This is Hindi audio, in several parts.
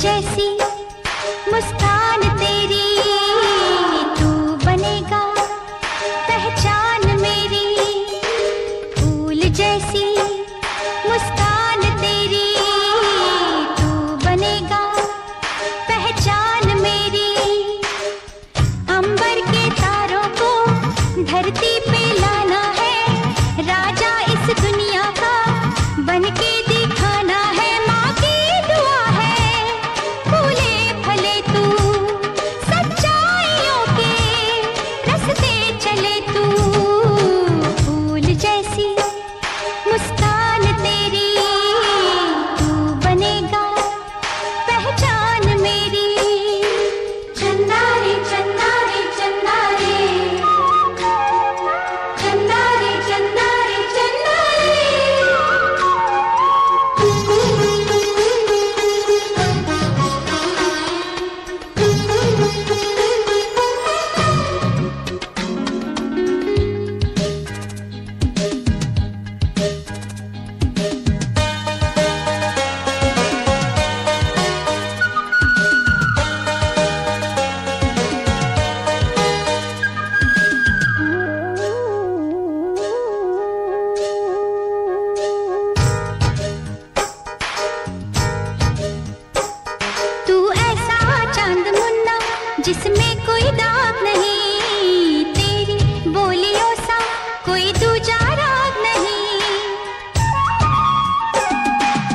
जैसी मुस्कान तेरी, तू बनेगा पहचान मेरी। फूल जैसी मुस्कान तेरी, तू बनेगा पहचान मेरी। अंबर के तारों को धरती पे लाना है, राजा इस दुनिया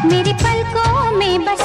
मेरे पलकों में बस